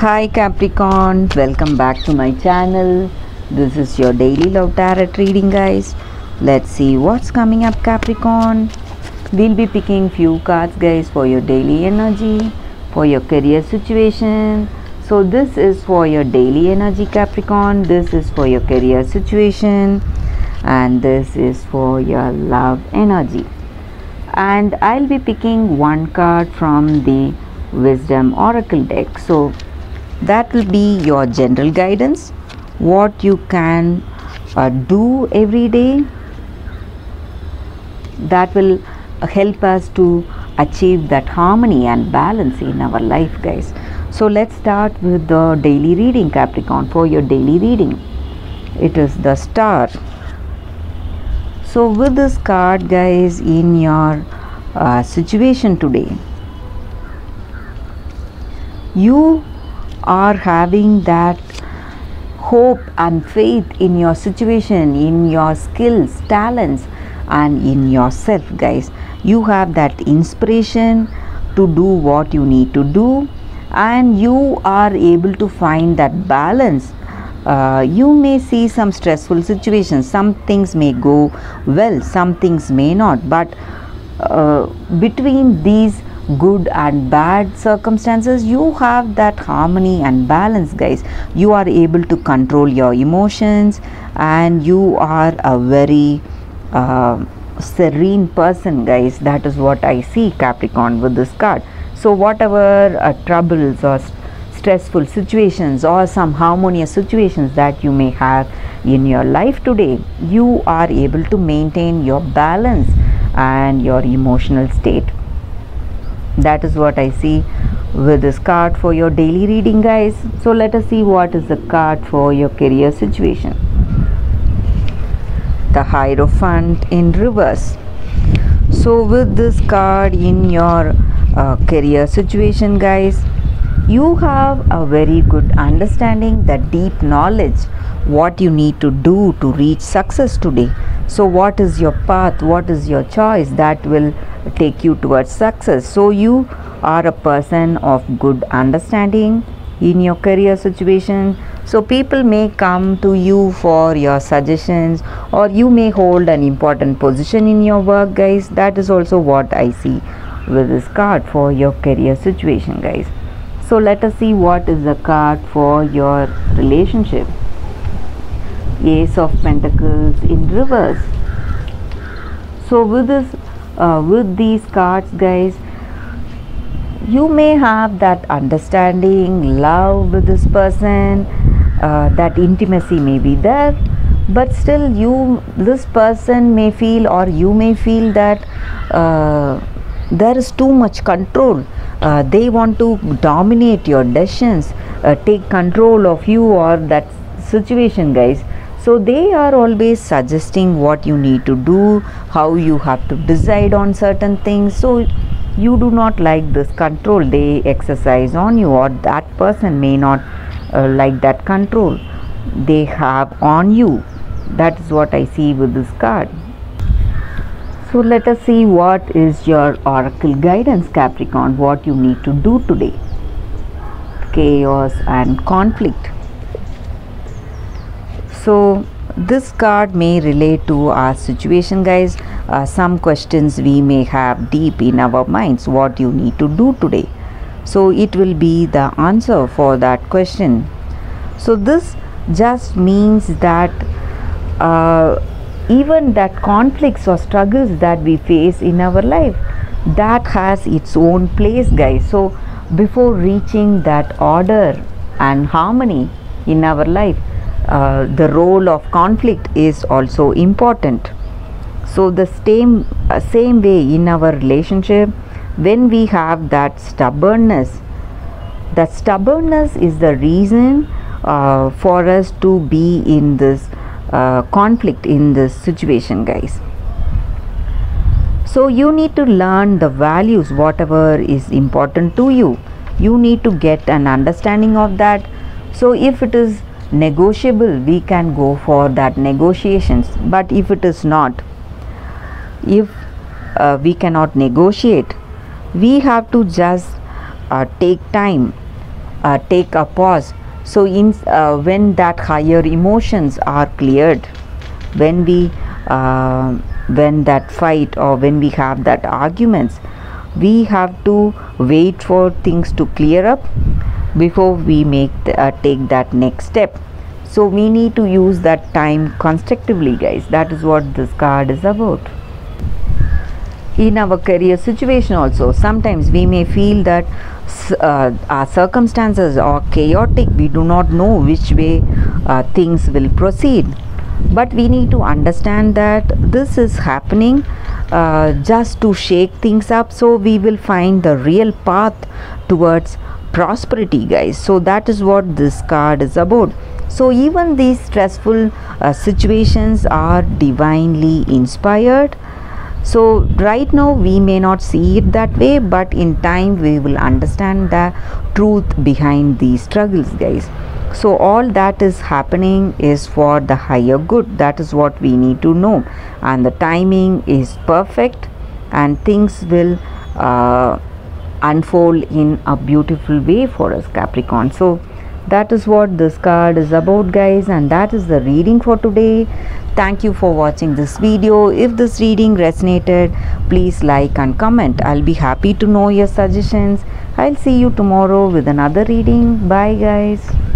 Hi Capricorn, welcome back to my channel. This is your daily love tarot reading, guys. Let's see what's coming up, Capricorn. We'll be picking few cards, guys, for your daily energy, for your career situation. So, this is for your daily energy, Capricorn. This is for your career situation, and this is for your love energy. And I'll be picking one card from the Wisdom Oracle deck. So, that will be your general guidance. What you can uh, do every day that will help us to achieve that harmony and balance in our life guys. So let's start with the daily reading capricorn for your daily reading. It is the star. So with this card guys in your uh, situation today you are having that hope and faith in your situation, in your skills, talents, and in yourself, guys. You have that inspiration to do what you need to do, and you are able to find that balance. Uh, you may see some stressful situations, some things may go well, some things may not, but uh, between these good and bad circumstances you have that harmony and balance guys. You are able to control your emotions and you are a very uh, serene person guys. That is what i see capricorn with this card. So whatever uh, troubles or stressful situations or some harmonious situations that you may have in your life today you are able to maintain your balance and your emotional state that is what i see with this card for your daily reading guys. So let us see what is the card for your career situation. The hierophant in reverse. So with this card in your uh, career situation guys you have a very good understanding the deep knowledge what you need to do to reach success today so what is your path? What is your choice that will take you towards success? So you are a person of good understanding in your career situation. So people may come to you for your suggestions or you may hold an important position in your work guys. That is also what i see with this card for your career situation guys. So let us see what is the card for your relationship ace of pentacles in reverse. So with this uh, with these cards guys you may have that understanding love with this person uh, that intimacy may be there but still you this person may feel or you may feel that uh, there is too much control. Uh, they want to dominate your decisions uh, take control of you or that situation guys so they are always suggesting what you need to do how you have to decide on certain things. So you do not like this control they exercise on you or that person may not uh, like that control they have on you. That is what i see with this card. So let us see what is your oracle guidance capricorn. What you need to do today. Chaos and conflict so this card may relate to our situation guys. Uh, some questions we may have deep in our minds. What you need to do today? So it will be the answer for that question. So this just means that uh, even that conflicts or struggles that we face in our life that has its own place guys. So before reaching that order and harmony in our life uh, the role of conflict is also important. So the same uh, same way in our relationship when we have that stubbornness that stubbornness is the reason uh, for us to be in this uh, conflict in this situation guys. So you need to learn the values whatever is important to you. You need to get an understanding of that. So if it is negotiable we can go for that negotiations. But if it is not if uh, we cannot negotiate we have to just uh, take time uh, take a pause. So in uh, when that higher emotions are cleared when we uh, when that fight or when we have that arguments we have to wait for things to clear up before we make the, uh, take that next step. So we need to use that time constructively guys. That is what this card is about. In our career situation also sometimes we may feel that uh, our circumstances are chaotic. We do not know which way uh, things will proceed. But we need to understand that this is happening uh, just to shake things up. So we will find the real path towards prosperity guys. So that is what this card is about. So even these stressful uh, situations are divinely inspired. So right now we may not see it that way but in time we will understand the truth behind these struggles guys. So all that is happening is for the higher good. That is what we need to know. And the timing is perfect and things will uh, unfold in a beautiful way for us capricorn. So that is what this card is about guys and that is the reading for today. Thank you for watching this video. If this reading resonated please like and comment. I'll be happy to know your suggestions. I'll see you tomorrow with another reading. Bye guys